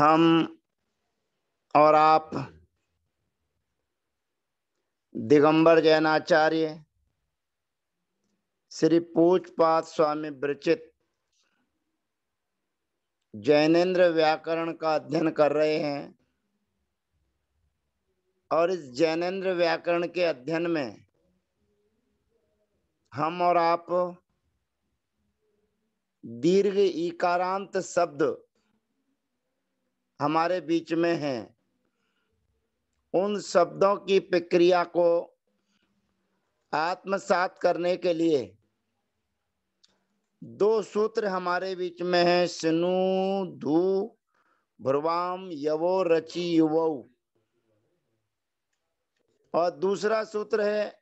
हम और आप दिगंबर जैनाचार्य श्री पूजपात स्वामी ब्रचित जैनेन्द्र व्याकरण का अध्ययन कर रहे हैं और इस जैनेन्द्र व्याकरण के अध्ययन में हम और आप दीर्घ इकारांत शब्द हमारे बीच में हैं। उन शब्दों की प्रक्रिया को आत्मसात करने के लिए दो सूत्र हमारे बीच में है सिनु धू, भ्रवाम, यवो, रचि, युवो। और दूसरा सूत्र है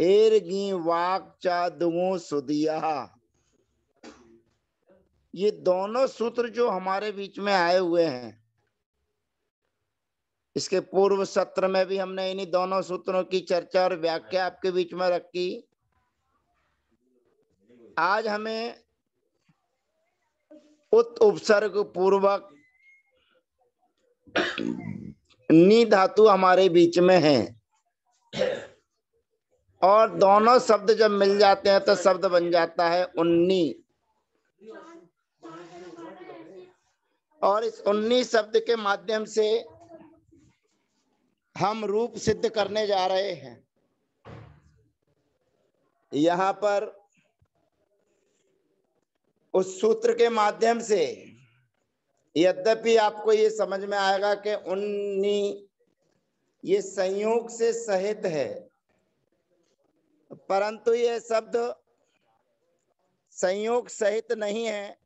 एर गी वाक चा दुगो सुदिया। ये दोनों सूत्र जो हमारे बीच में आए हुए हैं, इसके पूर्व सत्र में भी हमने इन्हीं दोनों सूत्रों की चर्चा और व्याख्या आपके बीच में रखी। आज हमें उत उपसर्ग पूर्वक नी धातु हमारे बीच में है। और दोनों शब्द जब मिल जाते हैं तो शब्द बन जाता है उन्नी। और इस उन्नीस शब्द के माध्यम से हम रूप सिद्ध करने जा रहे हैं। यहाँ पर उस सूत्र के माध्यम से यद्यपि आपको ये समझ में आएगा कि उन्नी ये संयोग से सहित है, परंतु ये शब्द संयोग सहित नहीं है।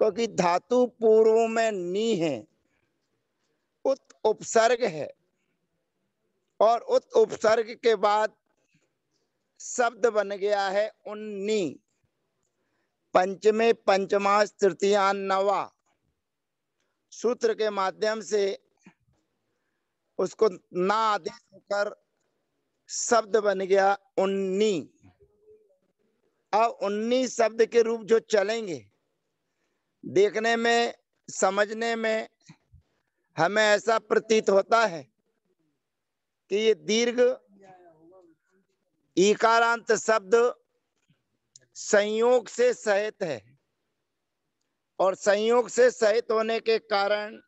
क्योंकि धातु पूर्व में नी है, उत उपसर्ग है। और उत उपसर्ग के बाद शब्द बन गया है उन्नी। पंचमे पंचमास तृतीया नवा। सूत्र के माध्यम से उसको ना आदेश होकर शब्द बन गया उन्नी। अब उन्नीस शब्द के रूप जो चलेंगे देखने में, समझने में हमें ऐसा प्रतीत होता है कि ये दीर्घ इकारांत शब्द संयोग से सहित है। और संयोग से सहित होने के कारण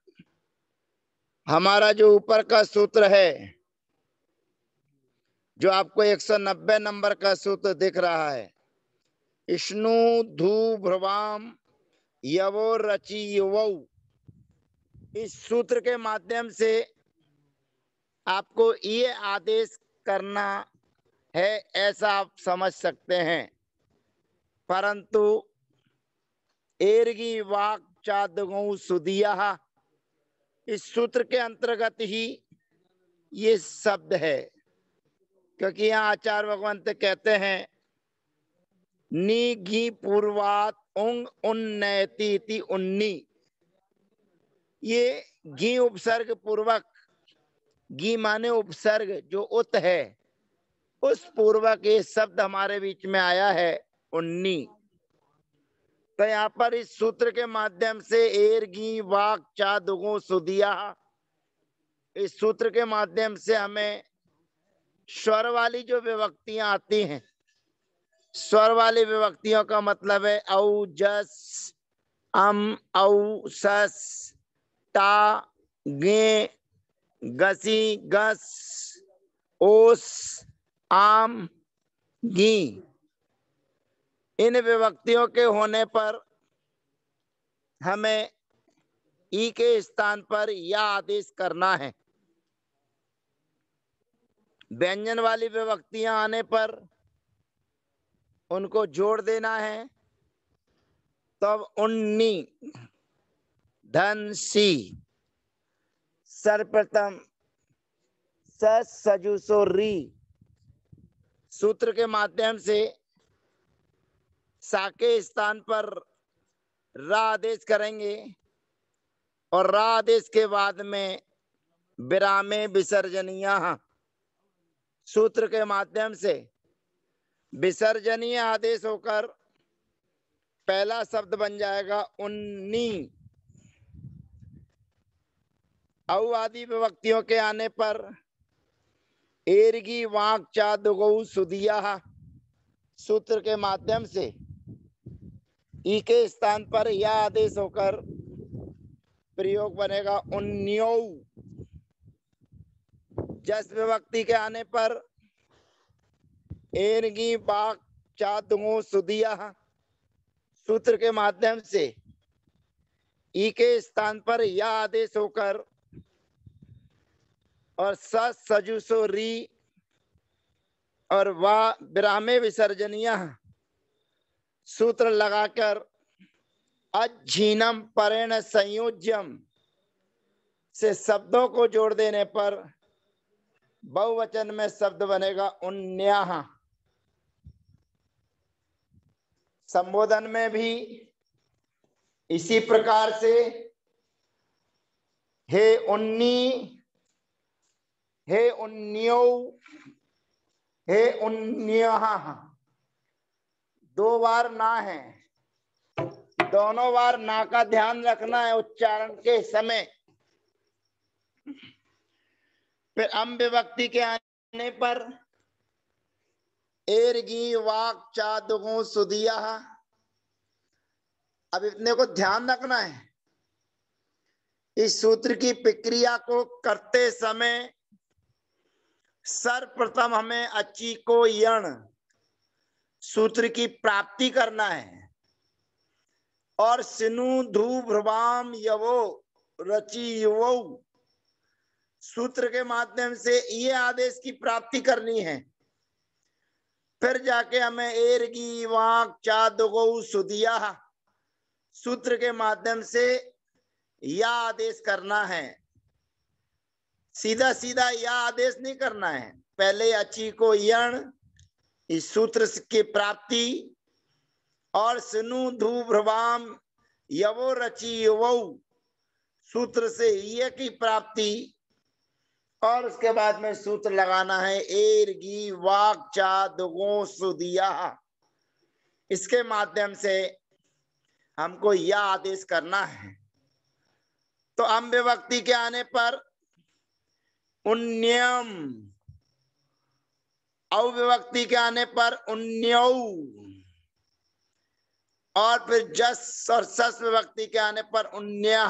हमारा जो ऊपर का सूत्र है, जो आपको 190 नंबर का सूत्र दिख रहा है विष्णु धू, भ्रवाम यवो रचि युवो इस सूत्र के माध्यम से आपको ये आदेश करना है, ऐसा आप समझ सकते हैं। परंतु एरगी वाक चादगो सुदिया, इस सूत्र के अंतर्गत ही ये शब्द है। क्योंकि यहाँ आचार्य भगवंत कहते हैं, नी घी पूर्वात उंग उन्नयती उन्नी। ये घी उपसर्ग पूर्वक, घी माने उपसर्ग, जो उत है, उस पूर्वक ये शब्द हमारे बीच में आया है, उन्नी। तो यहाँ पर इस सूत्र के माध्यम से एर, घी, वाक, चा, दुगो, सुदिया, इस सूत्र के माध्यम से हमें स्वर वाली जो विभक्तियाँ आती हैं स्वर वाली विभक्तियों का मतलब है औ, जस, अम, औ, सस टा गे, गसी, गस, ओस, आम, गी। इन विभक्तियों के होने पर हमें ई के स्थान पर या आदेश करना है। व्यंजन वाली विभक्तियाँ आने पर उनको जोड़ देना है, तब उन्नी, धन सी। सर्वप्रथम सजुसो री। सूत्र के माध्यम से सा के स्थान पर रा आदेश करेंगे और रा आदेश के बाद में विरामे विसर्जनिया। सूत्र के माध्यम से विसर्जनीय आदेश होकर पहला शब्द बन जाएगा उन्नी। आदि विभक्तियों के आने पर एरगी वाक चा दुगौ सुदिया सूत्र के माध्यम से ई के स्थान पर यह आदेश होकर प्रयोग बनेगा उन्यो जस विभक्ति के आने पर एरगी बाक चा दुगो सुदिया सूत्र के माध्यम से ई के स्थान पर यह आदेश होकर और सजुसो री और वा विरामे विसर्जनीय सूत्र लगाकर अझीनम परेण संयोज्यम से शब्दों को जोड़ देने पर बहुवचन में शब्द बनेगा उन्या संबोधन में भी इसी प्रकार से हे उन्नी, हे उन्नियो, हे उन्निया। दो बार ना है। दोनों बार ना का ध्यान रखना है उच्चारण के समय। फिर अम विभक्ति के आने पर एरगी वाक चादुगो सुदिया अब इतने को ध्यान रखना है। इस सूत्र की प्रक्रिया को करते समय सर्वप्रथम हमें अच्छी को यण सूत्र की प्राप्ति करना है। और सिनु धू भ्रवाम यवो रचि युवो। सूत्र के माध्यम से ये आदेश की प्राप्ति करनी है। फिर जाके हमें एरगी वाक चादुगो सुदिया सूत्र के माध्यम से या आदेश करना है। सीधा सीधा या आदेश नहीं करना है। पहले अची को यण, इस सूत्र की प्राप्ति, और सिनु धू भ्रवाम यवो रची यवो, सूत्र से ये की प्राप्ति और उसके बाद में सूत्र लगाना है एरगी वाक चा दुगो, सुदिया। इसके माध्यम से हमको यह आदेश करना है। तो अम विभक्ति के आने पर उन्यम अविभक्ति के आने पर उन्यो, और फिर जस और सस विभक्ति के आने पर उन्या,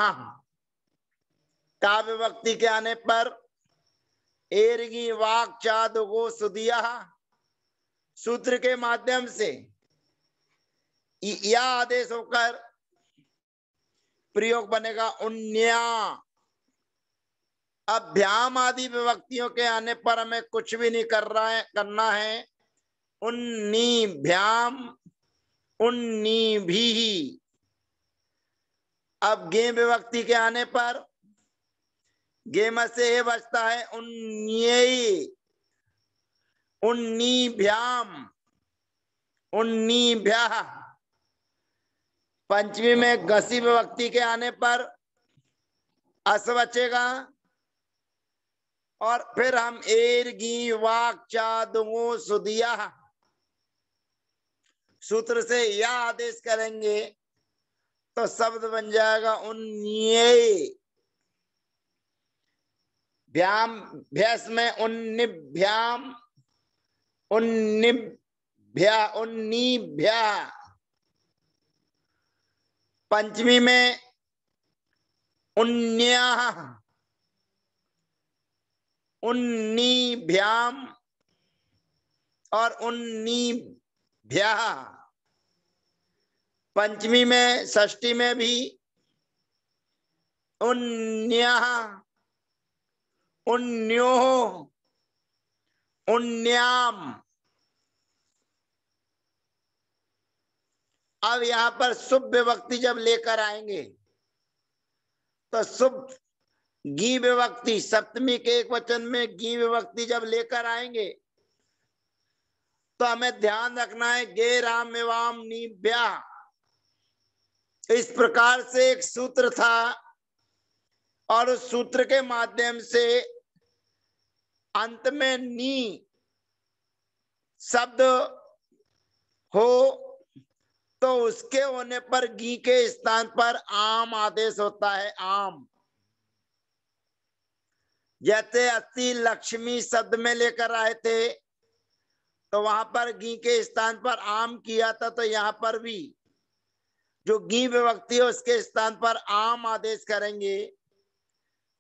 का विभक्ति के आने पर एरगी वाक चादुगो सुदिया। सूत्र के माध्यम से यह आदेश होकर प्रयोग बनेगा उन्या। अभ्याम आदि विभक्तियों के आने पर हमें कुछ भी नहीं कर रहा है, करना है। उन्नी भ्याम, उन्नी भी अब गे विभक्ति के आने पर गेम से ये बचता है उन्नी उन्नी भ्याम उन्नी भ्या पंचमी में घसी विभक्ति के आने पर अस बचेगा। और फिर हम एरगी वाक चादुओ सुदिया। सूत्र से यह आदेश करेंगे तो शब्द बन जाएगा उन्नी भ्याम भ्यास में उन्निभ्याम उन्निभ्या उन्नीभ्या। पंचमी में उन्या उन्नीभ्याम और उन्नीभ्या। पंचमी में, षष्ठी में भी उन्या उन्यो, उन्याम। अब यहाँ पर शुभ विभक्ति जब लेकर आएँगे तो शुभ गी विभक्ति, सप्तमी के एक वचन में गी विभक्ति जब लेकर आएँगे तो हमें ध्यान रखना है, गे राम एवं निभ्या। इस प्रकार से एक सूत्र था, और उस सूत्र के माध्यम से अंत में नी शब्द हो तो उसके होने पर घी के स्थान पर आम आदेश होता है, आम। जैसे अति लक्ष्मी शब्द में लेकर आए थे तो वहाँ पर घी के स्थान पर आम किया था तो यहाँ पर भी। जो घी विभक्ति है, उसके स्थान पर आम आदेश करेंगे।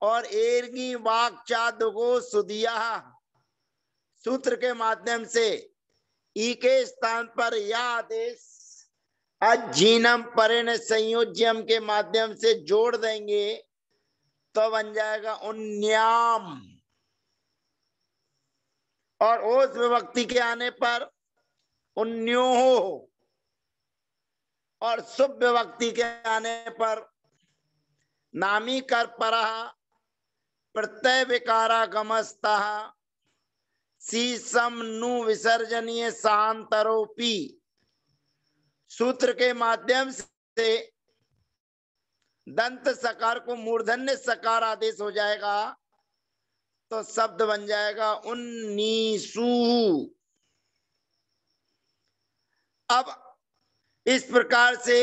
और एरगी वाक चाद को सुदिया। सूत्र के माध्यम से ई के स्थान पर यह आदेश अजीनम परिण संयोज्यम के माध्यम से जोड़ देंगे तो बन जाएगा उन्याम। और ओस विभक्ति के आने पर उन्यो हो और शुभ विभक्ति के आने पर नामी कर पर प्रत्यय विकारा गमस्ता सीसम नु विसर्जनीय शांतरोपी सूत्र के माध्यम से दंत सकार को मूर्धन्य सकार आदेश हो जाएगा तो शब्द बन जाएगा उन्नीसू। अब इस प्रकार से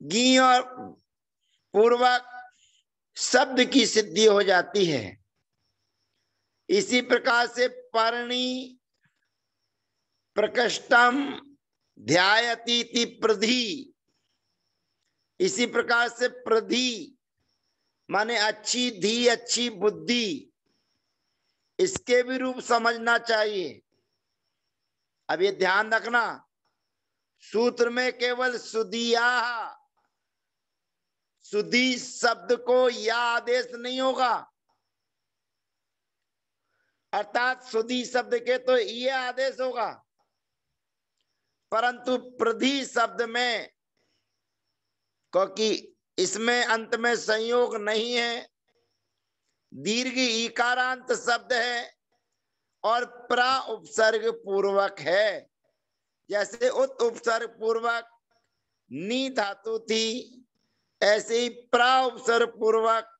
गी और पूर्वक शब्द की सिद्धि हो जाती है। इसी प्रकार से परणी प्रकष्टम ध्यायती प्रधि। इसी प्रकार से प्रधि माने अच्छी, धी अच्छी बुद्धि, इसके भी रूप समझना चाहिए। अब ये ध्यान रखना, सूत्र में केवल सुदिया सुधी शब्द को या आदेश नहीं होगा। अर्थात सुधी शब्द के तो ये आदेश होगा। परंतु प्रधि शब्द में, क्योंकि इसमें अंत में संयोग नहीं है, दीर्घ इकारांत शब्द है और प्रा उपसर्ग पूर्वक है। जैसे उत उपसर्ग पूर्वक, नी धातु थी ऐसे ही प्रावसर पूर्वक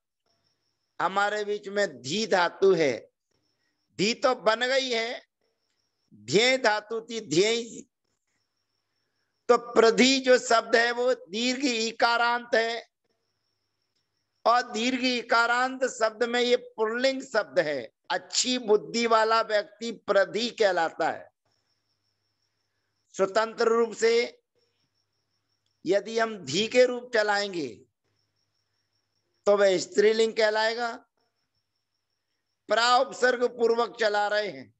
हमारे बीच में धी धातु है। धी तो बन गई है, ध्यय धातु थी, ध्यय तो प्रधि जो शब्द है वो दीर्घ इकारांत है। और दीर्घ इकारांत शब्द में ये पुरलिंग शब्द है। अच्छी बुद्धि वाला व्यक्ति प्रधि कहलाता है। स्वतंत्र रूप से यदि हम धी के रूप चलाएँगे तो वह स्त्रीलिंग कहलाएगा। प्राउपसर्ग पूर्वक चला रहे हैं।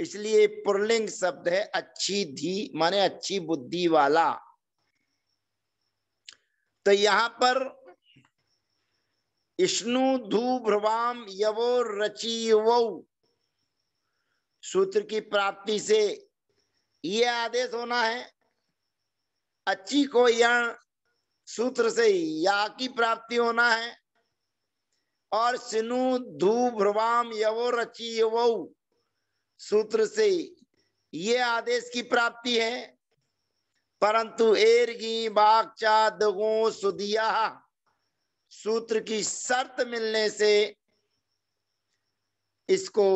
इसलिए पुरलिंग शब्द है अच्छी धी, माने अच्छी बुद्धि वाला। तो यहाँ पर इष्णु धू भ्रवाम यवो रची सूत्र की प्राप्ति से ये आदेश होना है अच्छी को यण सूत्र से या की प्राप्ति होना है। और सिनु धू भ्रवाम यवो रची यवो सूत्र से ये आदेश की प्राप्ति है। परंतु एरगी बागचा दगो सुदिया सूत्र की शर्त मिलने से इसको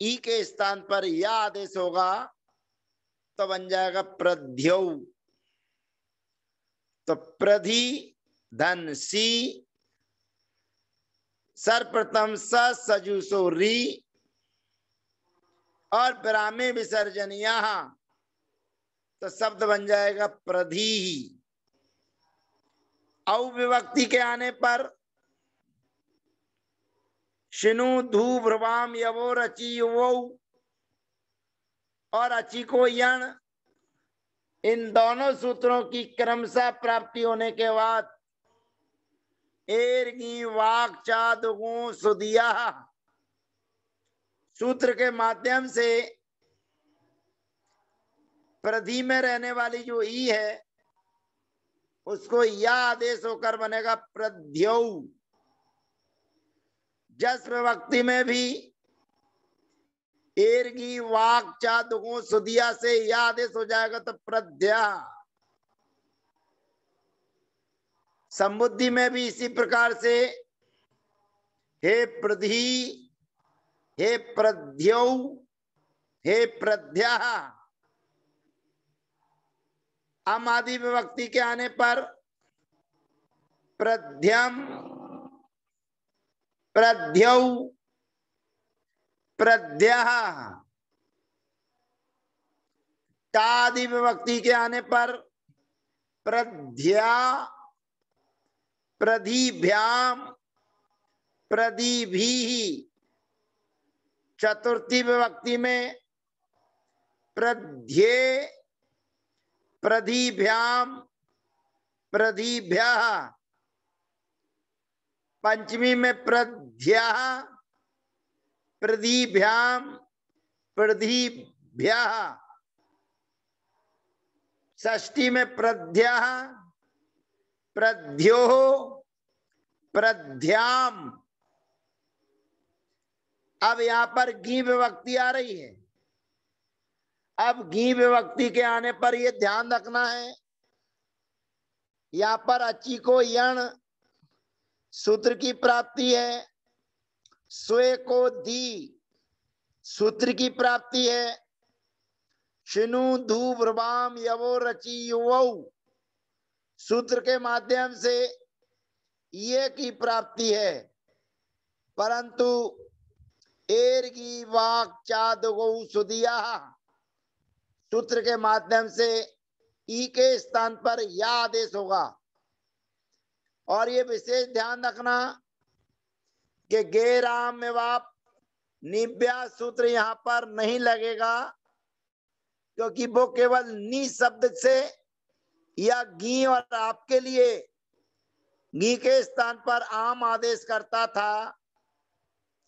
ई के स्थान पर यह आदेश होगा तो बन जाएगा प्रध्यो। तो प्रधि धन सी सर्वप्रथम स सजुसो री और ब्राह्मी विसर्जन यहाँ तो शब्द बन जाएगा प्रधि। ही अविभक्ति के आने पर शिनु धू भ्रवाम यवो रची वो और अची को यण इन दोनों सूत्रों की क्रमशः प्राप्ति होने के बाद, एरगी वाक चादुगु सुदिया। सूत्र के माध्यम से प्रधि में रहने वाली जो ई है, उसको या आदेश होकर बनेगा प्रध्यो। जस विभक्ति में भी एरगी वाक चादुगो सुदिया से या आदेश हो जाएगा तो प्रध्या। समुद्धि में भी इसी प्रकार से, हे प्रधि, हे प्रध्यो, हे प्रध्या। अम आदि विभक्ति के आने पर प्रध्यम, प्रध्यौ प्रद्य तादि विभक्ति के आने पर प्रध्या प्रधिभ्याम प्रदीभी। चतुर्थी विभक्ति में प्रध्ये प्रधिभ्याम प्रधिभ्य पंचमी में प्रध्या। प्रधिभ्याम प्रधिभ्य ष्टी में प्रध्या प्रध्यो प्रध्याम अब यहाँ पर घी विभक्ति आ रही है। अब घी विभक्ति के आने पर यह ध्यान रखना है। यहाँ पर अची को यण सूत्र की प्राप्ति है। स्वे को दी। सूत्र की प्राप्ति है, शिनु धूब्रवाम यवो रची युव। सूत्र के माध्यम से ये की प्राप्ति है। परंतु एरगी वाक चाद सुदिया। सूत्र के माध्यम से ई के स्थान पर या आदेश होगा। और ये विशेष ध्यान रखना कि गे राम में वाप निव्या सूत्र यहाँ पर नहीं लगेगा, क्योंकि वो केवल नी शब्द से या घी और आपके लिए घी के स्थान पर आम आदेश करता था।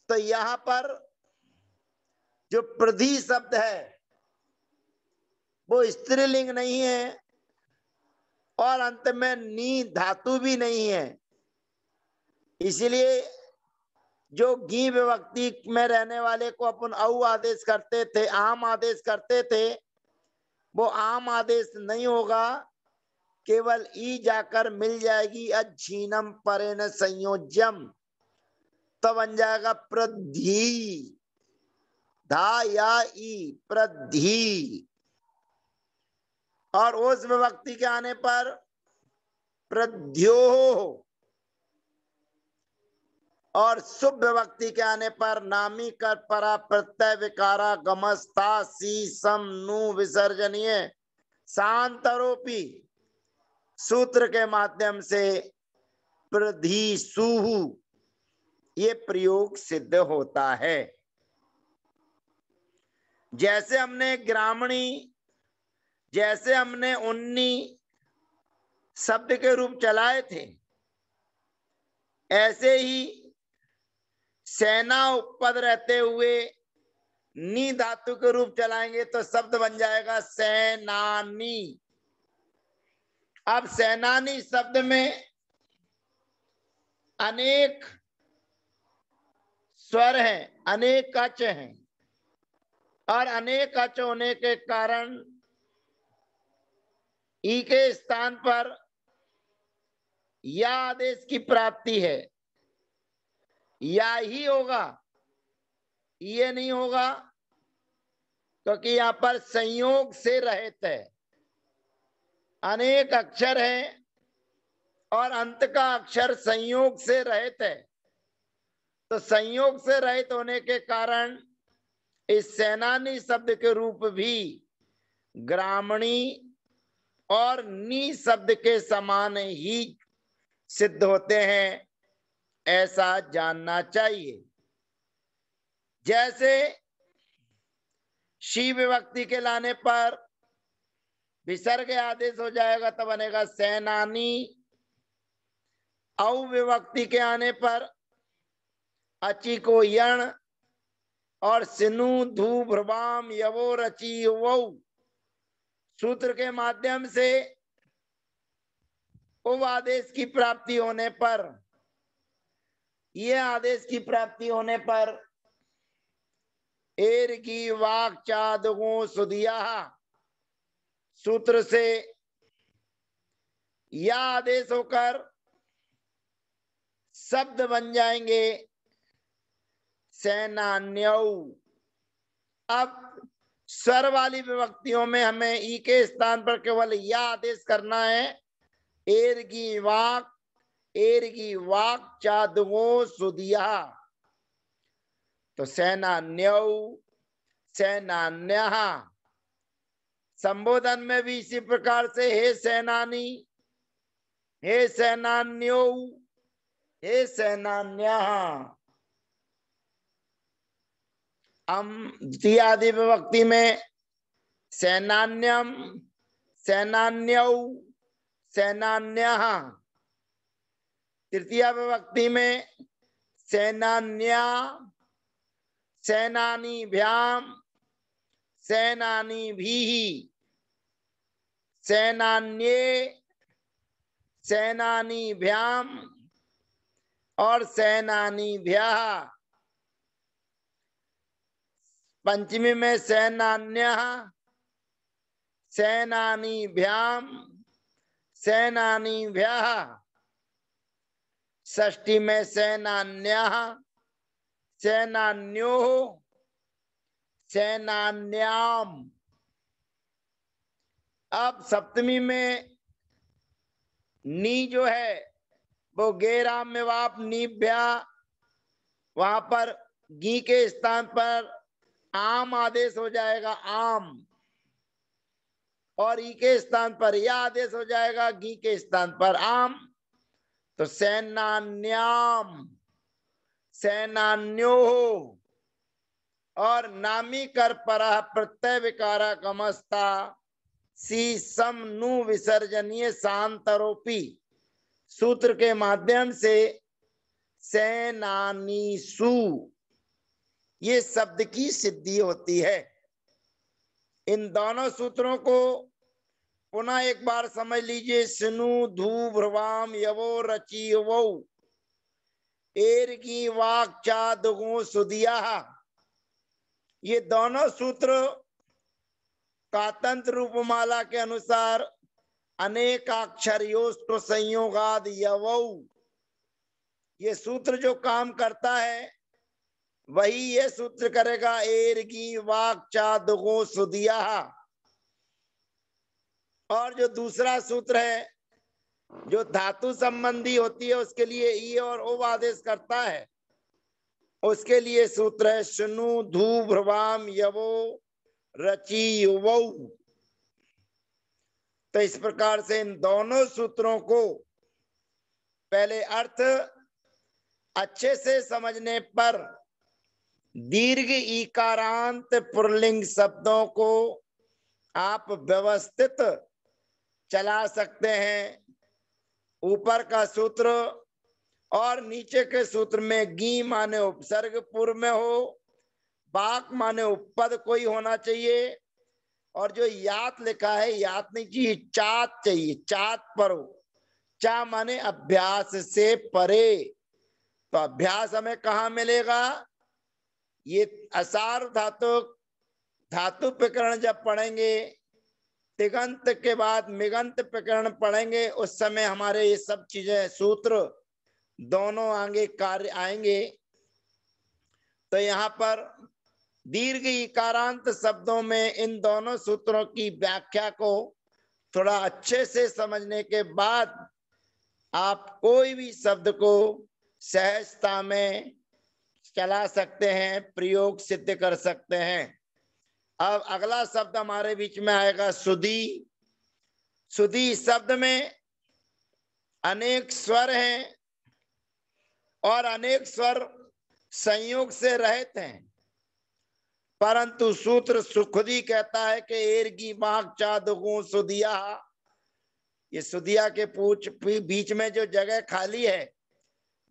तो यहाँ पर जो प्रधि शब्द है, वो स्त्रीलिंग नहीं है और अंत में नी धातु भी नहीं है। इसलिए जो घी विभक्ति में रहने वाले को अपन औ आदेश करते थे, आम आदेश करते थे, वो आम आदेश नहीं होगा। केवल ई जाकर मिल जाएगी अजीनम परेन संयोज्यम। तो बन जाएगा प्रधी धा या ई प्रधि और उस विभक्ति के आने पर प्रध्यो और शुभ व्यक्ति के आने पर नामी कर परा प्रत्यय विकारा गमस्ता सी सम नु विसर्जनीय। शांतरोपी सूत्र के माध्यम से प्रधि सुहु ये प्रयोग सिद्ध होता है। जैसे हमने ग्रामणी, जैसे हमने उन्नी शब्द के रूप चलाए थे, ऐसे ही सेना उपद रहते हुए नी धातु के रूप चलाएँगे तो शब्द बन जाएगा सेनानी। अब सेनानी शब्द में अनेक स्वर हैं, अनेक कच हैं और अनेक कच होने के कारण ई के स्थान पर या आदेश की प्राप्ति है। या ही होगा। ये नहीं होगा, क्योंकि यहाँ पर संयोग से रहित है। अनेक अक्षर है और अंत का अक्षर संयोग से रहित है। तो संयोग से रहित होने के कारण इस सेनानी शब्द के रूप भी ग्रामणी और नी शब्द के समान ही सिद्ध होते हैं। ऐसा जानना चाहिए। जैसे शिव विभक्ति के लाने पर विसर्ग आदेश हो जाएगा तो बनेगा सेनानी। अविभक्ति के आने पर अची को यण और सिनु धू भ्रवाम, यवो, रची, वो सूत्र के माध्यम से उप आदेश की प्राप्ति होने पर ये आदेश की प्राप्ति होने पर एर की वाक चादगो सुदिया सूत्र से यह आदेश होकर शब्द बन जाएँगे सेनान्य। अब स्वर वाली विभक्तियों में हमें ई के स्थान पर केवल यह आदेश करना है एरगी वाक एरगी वाक चादुगो सुदिया। तो सेनान्यौ सेनान्य संबोधन में भी इसी प्रकार से, हे सेनानी, हे सेनान्यो हे सेनान्य हम द्वितीय आदि विभक्ति में, सेनान्यम सेनान्यौ सेनान्य तृतीय विभक्ति में सेनान्या सेनानी भ्याम सेनानी भी सेनान्ये सेनानी भ्याम और सेनानी भ्या पंचमी में सेनान्य सेनानी भ्याम सेनानी भ्या ष्टी में सेनान्य, सेनान्यो, सेनान्याम। अब सप्तमी में नी जो है, वो गेराम में वाप नीभ्या, वहाँ पर गी के स्थान पर आम आदेश हो जाएगा, आम। और ई के स्थान पर यह आदेश हो जाएगा घी के स्थान पर आम। तो सेनान्याम, सेनान्यो और नामी कर पर प्रत्यय विकारा कमस्ता सी सम नु विसर्जनीय शांतरोपी। सूत्र के माध्यम से सेनानी सु ये शब्द की सिद्धि होती है। इन दोनों सूत्रों को पुनः एक बार समझ लीजिए, सुनु धू भ्रवाम यवो रची वो एर की वाक चा दुगो सुदिया ये दोनों सूत्र कातंत्र रूपमाला के अनुसार अनेकाक्षर योष्ट संयोगाद यवौ। ये सूत्र जो काम करता है, वही ये सूत्र करेगा एरगी वाक चा दुगो सुदिया और जो दूसरा सूत्र है, जो धातु संबंधी होती है, उसके लिए ई और ओ आदेश करता है। उसके लिए सूत्र है सुनु धू भ्रवाम यवो रची युवौ। तो इस प्रकार से इन दोनों सूत्रों को पहले अर्थ अच्छे से समझने पर दीर्घ इकारांत पुरलिंग शब्दों को आप व्यवस्थित चला सकते हैं। ऊपर का सूत्र और नीचे के सूत्र में गी माने उपसर्ग, पूर्व में हो। बाक माने उपद कोई होना चाहिए। और जो यात लिखा है यात नहीं चाहिए चात चाहिए, चात पर चा माने अभ्यास से परे। तो अभ्यास हमें कहा मिलेगा? ये असार धातु धातु प्रकरण जब पढ़ेंगे तिगंत के बाद मिगंत प्रकरण पढ़ेंगे। उस समय हमारे ये सब चीज़ें, सूत्र दोनों आगे कार्य आएँगे। तो यहाँ पर दीर्घ इकारांत शब्दों में इन दोनों सूत्रों की व्याख्या को थोड़ा अच्छे से समझने के बाद आप कोई भी शब्द को सहजता में चला सकते हैं, प्रयोग सिद्ध कर सकते हैं। अब अगला शब्द हमारे बीच में आएगा सुधी सुधी शब्द में अनेक स्वर हैं और अनेक स्वर संयोग से रहित हैं। परंतु सूत्र सुखदी कहता है कि एरगी बाघ चादगो सुदिया। ये सुदिया के पूछ बीच में जो जगह खाली है,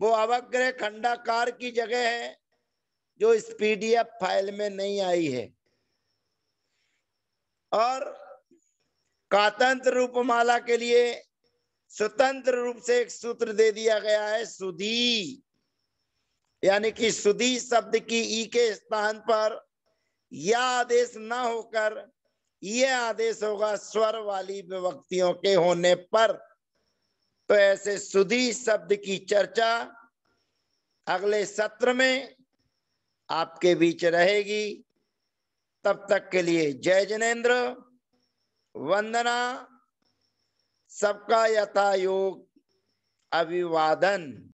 वो अवग्रह खंडाकार की जगह है, जो इस पीडीएफ फ़ाइल में नहीं आई है। और कातंत्र रूपमाला के लिए स्वतंत्र रूप से एक सूत्र दे दिया गया है, सुधी। यानी कि सुधी शब्द की ई के स्थान पर यह आदेश न होकर, यह आदेश होगा स्वर वाली विभक्तियों के होने पर। तो ऐसे सुधी शब्द की चर्चा अगले सत्र में आपके बीच रहेगी। तब तक के लिए जय जिनेन्द्र। वंदना। सबका यथा योग अभिवादन।